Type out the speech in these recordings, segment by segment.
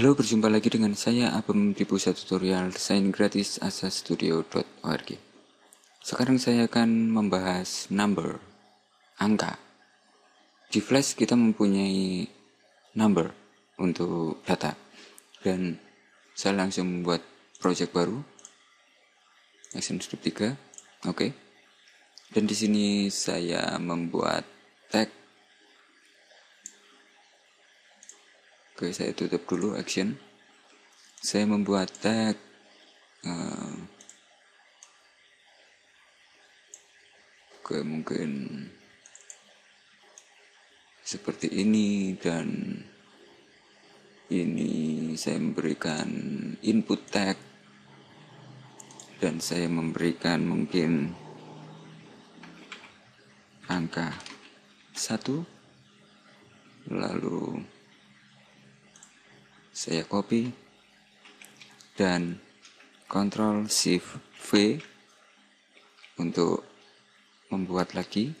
Halo, berjumpa lagi dengan saya Abem di pusat tutorial desain gratis asastudio.org. Sekarang saya akan membahas number, angka. Di Flash kita mempunyai number untuk data dan saya langsung membuat project baru. Action step 3. Oke. Okay. Dan di sini saya membuat tag Oke, saya tutup dulu action. Saya membuat tag Oke, mungkin seperti ini dan ini saya memberikan input tag dan saya memberikan mungkin angka satu lalu saya copy dan Ctrl Shift V untuk membuat lagi.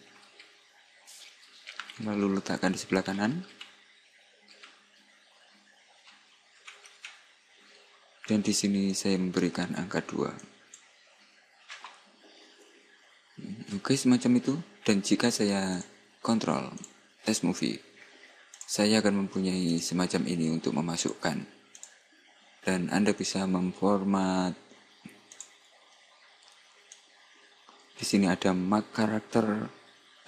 Lalu letakkan di sebelah kanan. Dan di sini saya memberikan angka 2 oke semacam itu. Dan jika saya kontrol test movie saya akan mempunyai semacam ini untuk memasukkan. Dan Anda bisa memformat. Di sini ada mark karakter.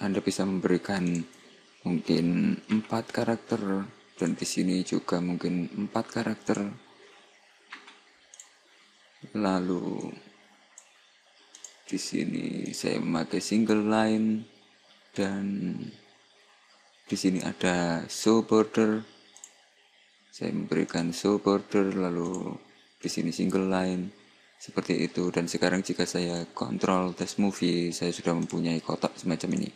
Anda bisa memberikan mungkin empat karakter. Dan di sini juga mungkin empat karakter. Lalu di sini saya memakai single line dan di sini ada show border. Saya memberikan show border lalu di sini single line seperti itu. Dan sekarang jika saya kontrol test movie saya sudah mempunyai kotak semacam ini.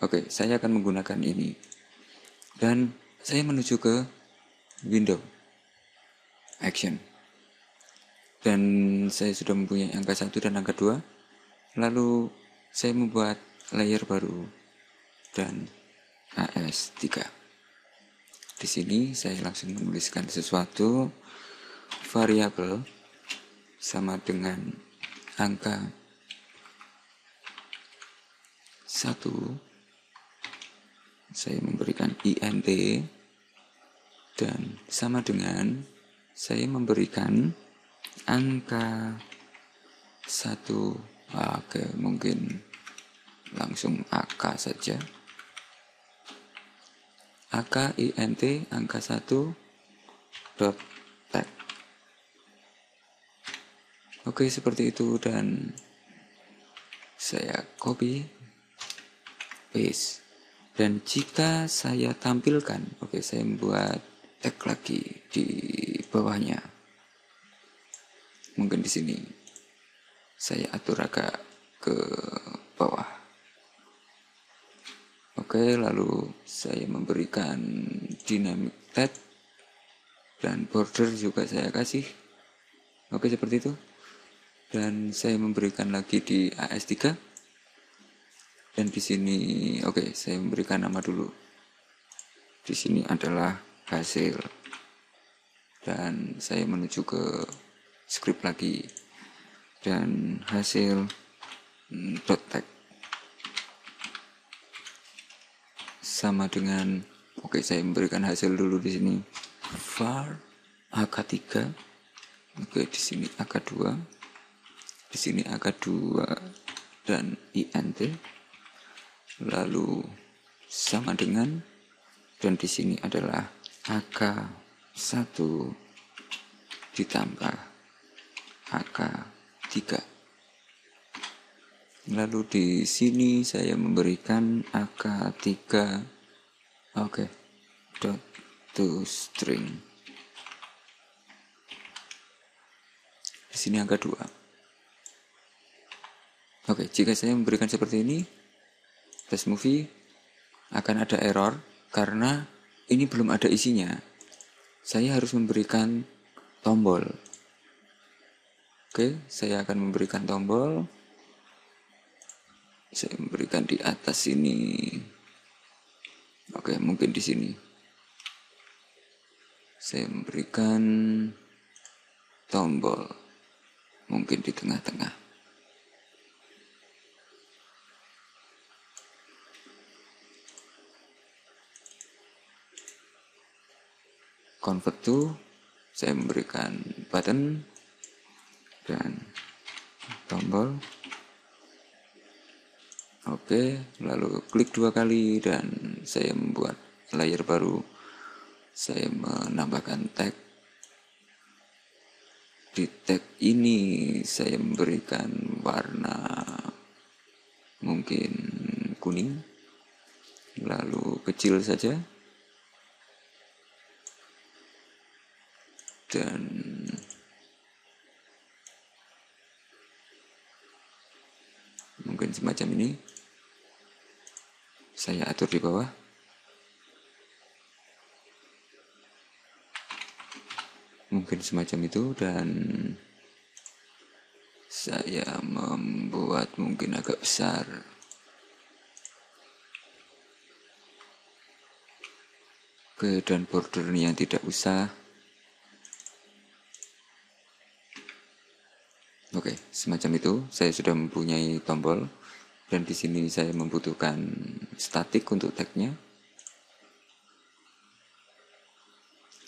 Oke saya akan menggunakan ini. Dan saya menuju ke window action. Dan saya sudah mempunyai angka 1 dan angka 2 lalu saya membuat layer baru dan AS3. Di sini saya langsung menuliskan sesuatu variabel sama dengan angka 1 saya memberikan int dan sama dengan saya memberikan angka 1 oke mungkin langsung AK saja AK INT angka 1 dot tag. Oke seperti itu dan saya copy paste. Dan jika saya tampilkan oke saya membuat tag lagi di bawahnya. Mungkin di sini. Saya atur agak ke bawah Oke, lalu saya memberikan dynamic tab dan border juga saya kasih. Oke, seperti itu. Dan saya memberikan lagi di AS3. Dan di sini oke, saya memberikan nama dulu. Di sini adalah hasil. Dan saya menuju ke script lagi. Dan hasil hmm, dot tag sama dengan oke saya memberikan hasil dulu di sini. Var AK3 oke di sini AK2 di sini AK2 dan INT lalu sama dengan dan di sini adalah AK1 ditambah AK3 Lalu di sini saya memberikan AK3 oke okay. dot to string. Di sini angka 2. Oke, okay, jika saya memberikan seperti ini test movie akan ada error karena ini belum ada isinya. Saya harus memberikan tombol. Oke, saya akan memberikan tombol saya memberikan di atas sini oke mungkin di sini. Saya memberikan tombol. Mungkin di tengah-tengah. Convert to saya memberikan button dan tombol oke lalu klik dua kali dan saya membuat layar baru. Saya menambahkan tag. Di tag ini saya memberikan warna mungkin kuning. Lalu kecil saja. Dan mungkin semacam ini saya atur di bawah. Mungkin semacam itu dan saya membuat mungkin agak besar. Oke, dan bordernya tidak usah. Oke, semacam itu. Saya sudah mempunyai tombol dan di sini saya membutuhkan statik untuk tagnya.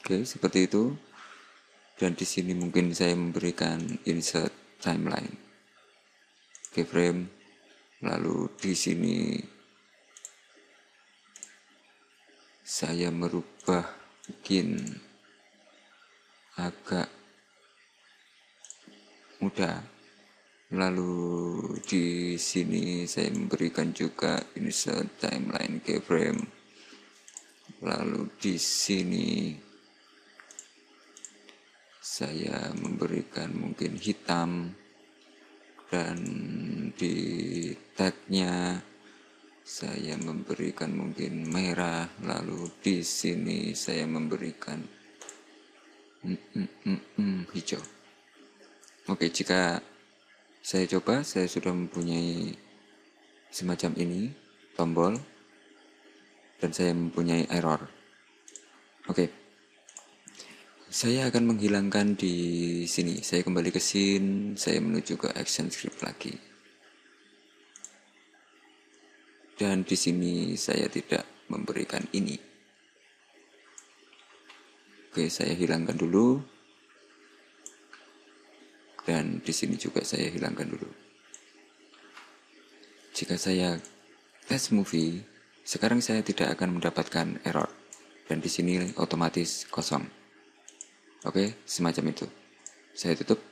Oke, seperti itu. Dan di sini mungkin saya memberikan insert timeline. Keyframe. Lalu di sini saya merubah mungkin agak mudah. Lalu di sini saya memberikan juga insert timeline keyframe. Lalu di sini saya memberikan mungkin hitam dan di tagnya saya memberikan mungkin merah lalu di sini saya memberikan mm, mm, mm, mm, hijau Oke, jika saya coba, saya sudah mempunyai semacam ini, tombol, dan saya mempunyai error. Oke, saya akan menghilangkan di sini. Saya kembali ke scene, saya menuju ke action script lagi. Dan di sini saya tidak memberikan ini. Oke, saya hilangkan dulu dan di sini juga saya hilangkan dulu. Jika saya tes movie, sekarang saya tidak akan mendapatkan error dan di sini otomatis kosong. Oke, semacam itu. Saya tutup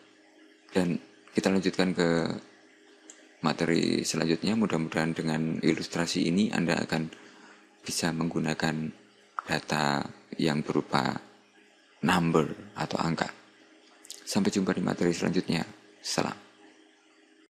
dan kita lanjutkan ke materi selanjutnya. Mudah-mudahan dengan ilustrasi ini Anda akan bisa menggunakan data yang berupa number atau angka. Sampai jumpa di materi selanjutnya. Salam.